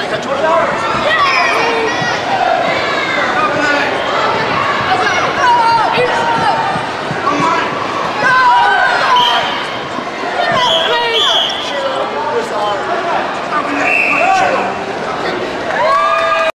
Kaçırma.